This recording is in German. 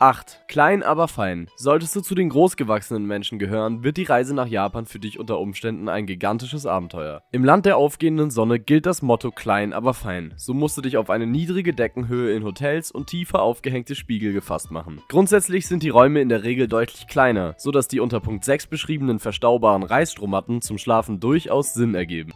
8. Klein, aber fein. Solltest du zu den großgewachsenen Menschen gehören, wird die Reise nach Japan für dich unter Umständen ein gigantisches Abenteuer. Im Land der aufgehenden Sonne gilt das Motto klein, aber fein. So musst du dich auf eine niedrige Deckenhöhe in Hotels und tiefer aufgehängte Spiegel gefasst machen. Grundsätzlich sind die Räume in der Regel deutlich kleiner, sodass die unter Punkt 6 beschriebenen verstaubaren Reisstrohmatten zum Schlafen durchaus Sinn ergeben.